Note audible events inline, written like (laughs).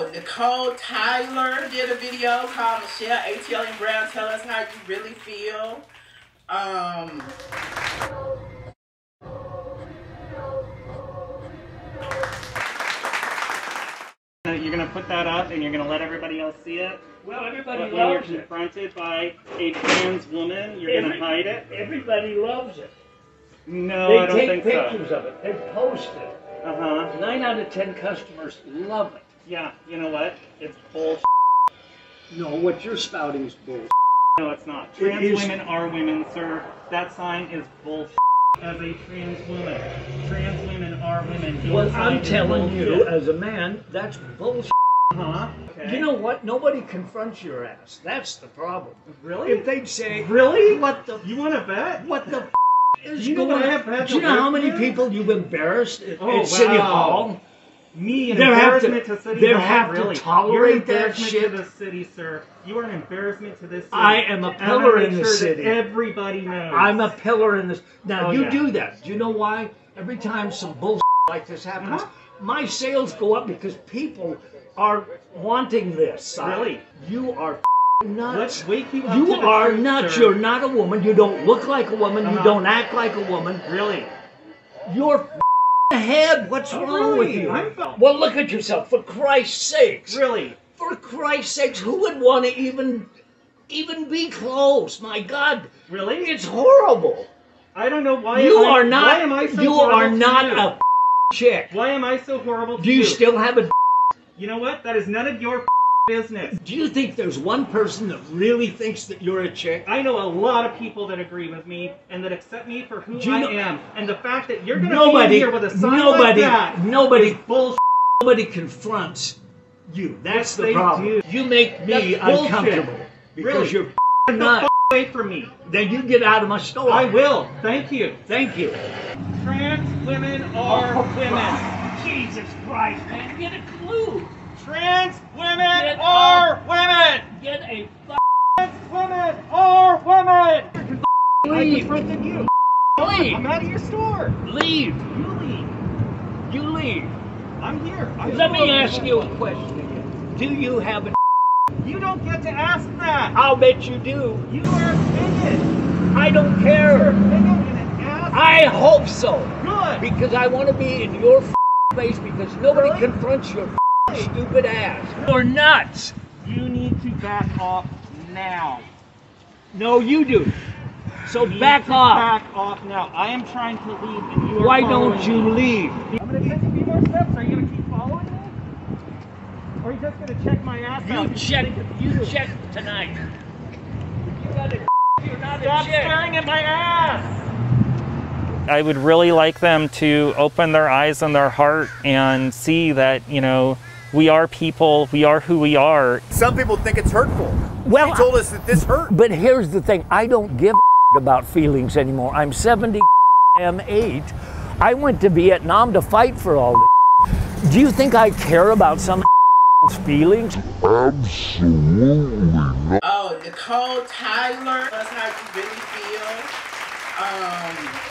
Oh, Nicole Tyler did a video called Michelle ATL and Brown. Tell us how you really feel. Um, You're gonna put that up and you're gonna let everybody else see it. Well, everybody But when you're loves it. confronted by a trans woman, you're Every- gonna hide it. Everybody loves it. No, they I don't think so. They take pictures of it. They post it. Uh huh. Nine out of ten customers love it. Yeah. You know what? It's bullshit. No, what you're spouting is bull. No, it's not. Trans is- women are women, sir. That sign is bullshit. As a trans woman, trans women are women. Your Well, I'm is telling you, as a man, that's bullshit. huh? Okay. You know what? Nobody confronts your ass. That's the problem. really? If they'd say, really? "What the? You want to bet? What the?" F- is you know going what I have had Do you know how many with? people you've embarrassed at, Oh, at City. Hall? Me, an There have to- embarrassment to, City Hall, have to really. tolerate You're an that embarrassment shit. to the city, sir. You are an embarrassment to this city. I am a pillar in the sure city. Everybody knows. I'm a pillar in this. Now Oh, you yeah. do that. Do you know why? Every time some bullshit like this happens, Uh-huh. my sales go up because people are wanting this. Really? You are nuts. Let's wake you up. You are truth, nuts. sir. You're not a woman. You don't look like a woman. You Uh-huh. don't act like a woman. Really? You're f***ing ahead. What's Oh, wrong with you? I'm Well, look at yourself. For Christ's sakes. Really? For Christ's sakes, who would want to even even be close? My God, Really? it's horrible. I don't know why. You I, are not. Why am I so you horrible are to not you? a f- (laughs) chick. Why am I so horrible to Do you still have a? You know what? That is none of your business. Do you think there's one person that really thinks that you're a chick? I know a lot of people that agree with me and that accept me for who you I know- am. And the fact that you're going to be Nobody. here with a sign nobody. like that nobody. is bullshit. Nobody confronts you. That's Yes, the problem. do. You make me That's bullshit. uncomfortable because Really? you're Get f***ing the nuts. away from me. Then you get out of my store. I will. Thank you. Thank you. Trans women are Oh, women. Jesus Christ, man, get a clue. Trans women Get are women. Get a Trans women are women. I leave. confronted you. Leave. I'm out of your store. Leave. You leave. You leave. I'm here. I Let me ask you a question again. Do you have a? You don't get to ask that. I'll bet you do. You are offended. I don't care. offended and an ass. I hope so. Good. Because I want to be in your f- face because nobody Really? confronts your f- stupid ass. You're nuts. You need to back off now. No, you do. So You need back to off. Back off now. I am trying to leave and you are Why don't you me. leave? I'm gonna take a few more steps. Are you gonna keep following me? Or are you just gonna check my ass You out? check. You check tonight. You got a. You're not Stop a chick. staring at my ass! I would really like them to open their eyes and their heart and see that, you know, we are people, we are who we are. Some people think it's hurtful. Well, he told us that this hurt. But here's the thing I don't give a (laughs) about feelings anymore. I'm 70 (laughs) am eight. I went to Vietnam to fight for all this. (laughs) Do you think I care about some feelings? Absolutely not. oh, Nicole Tyler. that's how you really feel. Um,